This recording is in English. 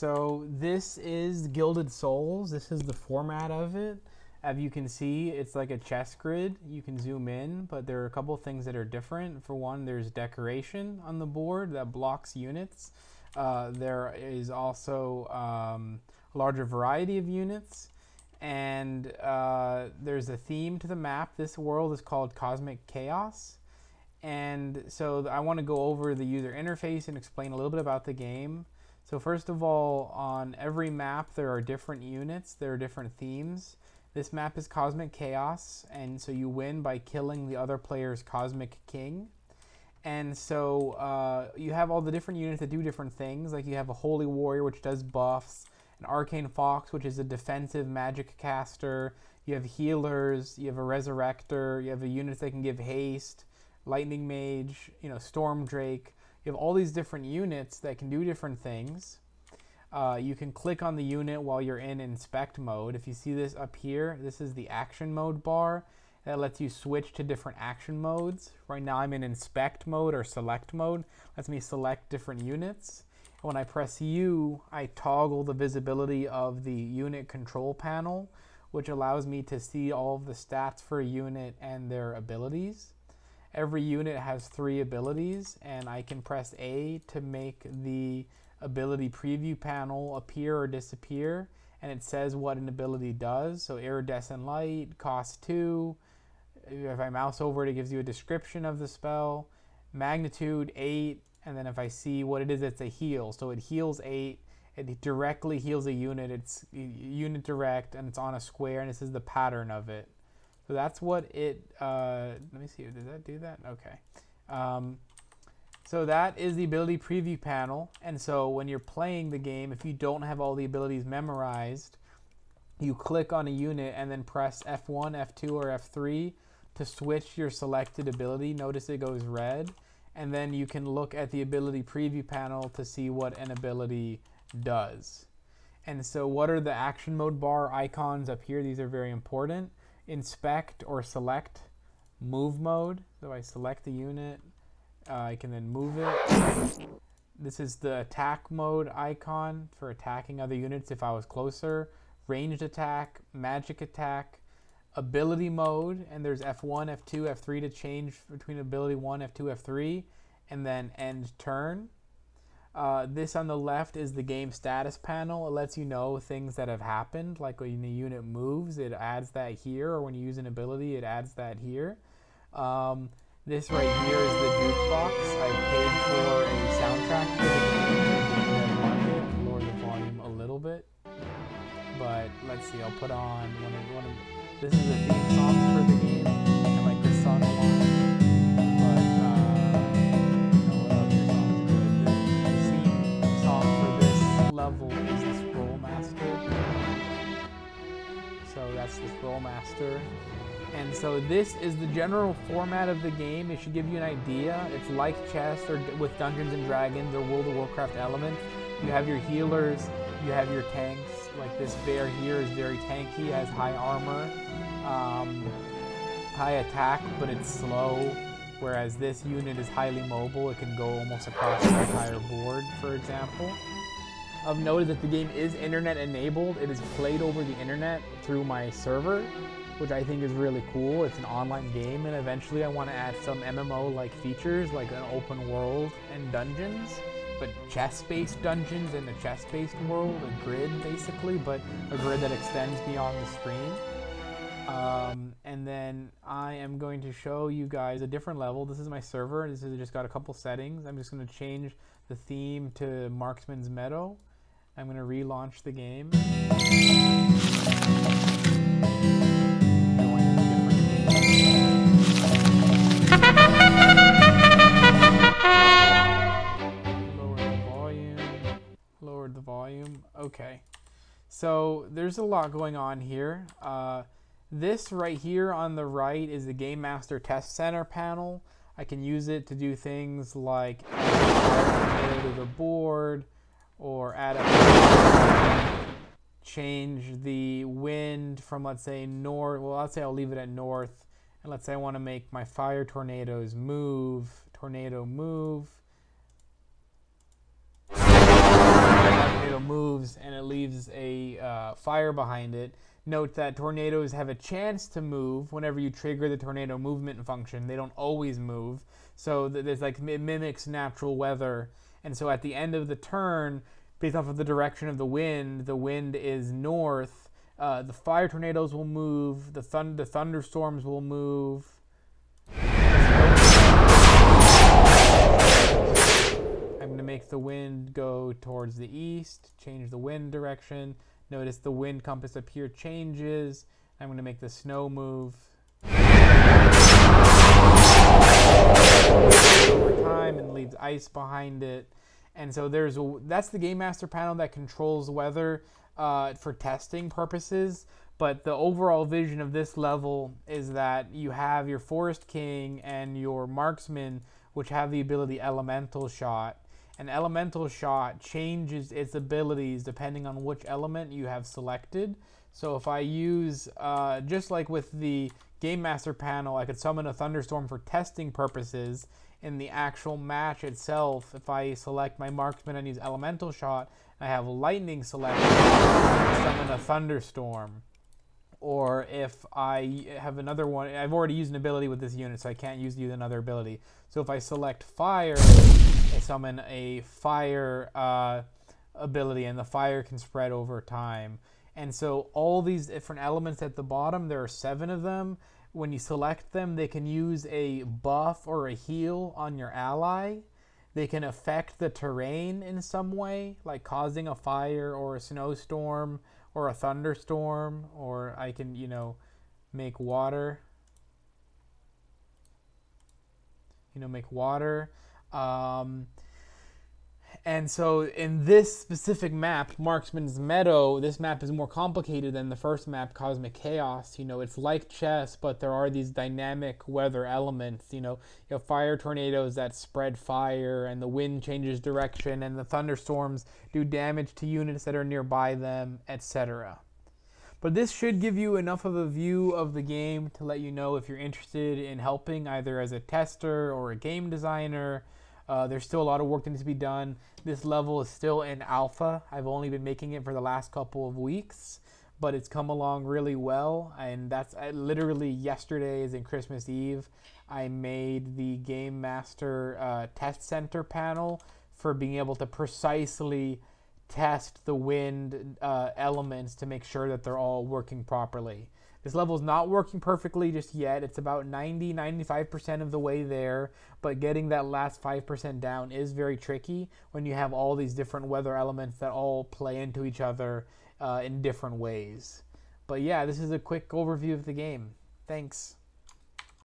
So this is Gilded Sols. This is the format of it. As you can see, it's like a chess grid. You can zoom in, but there are a couple things that are different. For one, there's decoration on the board that blocks units. Uh, there is also um, a larger variety of units, and uh, there's a theme to the map. This world is called Cosmic Chaos. And so I want to go over the user interface and explain a little bit about the game. So first of all, on every map there are different units, there are different themes. This map is Cosmic Chaos, and so you win by killing the other player's Cosmic King. And so uh, you have all the different units that do different things. Like you have a Holy Warrior, which does buffs, an Arcane Fox, which is a defensive magic caster. You have healers, you have a Resurrector, you have a unit that can give haste, Lightning Mage, you know, Storm Drake. You have all these different units that can do different things. Uh, you can click on the unit while you're in inspect mode. If you see this up here, this is the action mode bar that lets you switch to different action modes. Right now I'm in inspect mode or select mode. Lets me select different units. When I press U, I toggle the visibility of the unit control panel, which allows me to see all of the stats for a unit and their abilities. Every unit has three abilities, and I can press A to make the ability preview panel appear or disappear, and it says what an ability does. So iridescent light, cost two. If I mouse over it, it gives you a description of the spell. Magnitude eight, and then if I see what it is, it's a heal. So it heals eight. It directly heals a unit. It's unit direct, and it's on a square, and this is the pattern of it. So that's what it, uh, let me see, did that do that? Okay. Um, so that is the ability preview panel. And so when you're playing the game, if you don't have all the abilities memorized, you click on a unit and then press F1, F2, or F3 to switch your selected ability. Notice it goes red. And then you can look at the ability preview panel to see what an ability does. And so what are the action mode bar icons up here? These are very important inspect or select move mode. So I select the unit, uh, I can then move it. This is the attack mode icon for attacking other units if I was closer. Ranged attack, magic attack, ability mode, and there's F1, F2, F3 to change between ability 1, F2, F3, and then end turn. Uh, this on the left is the game status panel. It lets you know things that have happened, like when the unit moves, it adds that here, or when you use an ability, it adds that here. Um, this right here is the jukebox. I paid for a soundtrack for the game. Lower the volume a little bit, but let's see. I'll put on one of one of. This is the theme song for the game. That's the Scroll Master. And so this is the general format of the game. It should give you an idea. It's like chess or with Dungeons and Dragons or World of Warcraft elements. You have your healers, you have your tanks. Like this bear here is very tanky, has high armor, um, high attack, but it's slow. Whereas this unit is highly mobile. It can go almost across the entire board, for example. I've noted that the game is internet enabled. It is played over the internet through my server, which I think is really cool. It's an online game, and eventually I want to add some MMO-like features, like an open world and dungeons, but chess-based dungeons in a chess-based world, a grid basically, but a grid that extends beyond the screen. Um, and then I am going to show you guys a different level. This is my server. This has just got a couple settings. I'm just going to change the theme to Marksman's Meadow. I'm going to relaunch the game. Lower the volume. Lowered the volume. Okay. So there's a lot going on here. Uh, this right here on the right is the Game Master Test Center panel. I can use it to do things like to the board, or add a change the wind from let's say north well let's say I'll leave it at north and let's say I want to make my fire tornadoes move tornado move tornado moves and it leaves a uh, fire behind it. Note that tornadoes have a chance to move whenever you trigger the tornado movement function. They don't always move. So there's like it mimics natural weather. And so at the end of the turn, based off of the direction of the wind, the wind is north. Uh, the fire tornadoes will move. The, thund- the thunderstorms will move. I'm going to make the wind go towards the east, change the wind direction. Notice the wind compass up here changes. I'm going to make the snow move. Ice behind it. And so there's a, that's the Game Master panel that controls weather uh, for testing purposes. But the overall vision of this level is that you have your Forest King and your Marksman, which have the ability Elemental Shot. An Elemental Shot changes its abilities depending on which element you have selected. So if I use, uh, just like with the Game Master panel, I could summon a Thunderstorm for testing purposes. In the actual match itself, if I select my Marksman and use Elemental Shot, I have Lightning selected, I summon a Thunderstorm. Or if I have another one, I've already used an ability with this unit, so I can't use another ability. So if I select Fire, I summon a Fire uh, ability, and the Fire can spread over time. And so all these different elements at the bottom, there are seven of them. When you select them, they can use a buff or a heal on your ally. They can affect the terrain in some way, like causing a fire or a snowstorm or a thunderstorm, or I can, you know, make water. You know, make water. Um, and so in this specific map, Marksman's Meadow, this map is more complicated than the first map, Cosmic Chaos. You know, it's like chess, but there are these dynamic weather elements. You know, you have fire tornadoes that spread fire, and the wind changes direction, and the thunderstorms do damage to units that are nearby them, etc. But this should give you enough of a view of the game to let you know if you're interested in helping either as a tester or a game designer. Uh, there's still a lot of work that needs to be done. This level is still in alpha. I've only been making it for the last couple of weeks, but it's come along really well. And that's uh, literally yesterday, is in Christmas Eve. I made the Game Master uh, Test Center panel for being able to precisely test the wind uh, elements to make sure that they're all working properly. This level is not working perfectly just yet. It's about 90, 95% of the way there, but getting that last 5% down is very tricky when you have all these different weather elements that all play into each other uh, in different ways. But yeah, this is a quick overview of the game. Thanks.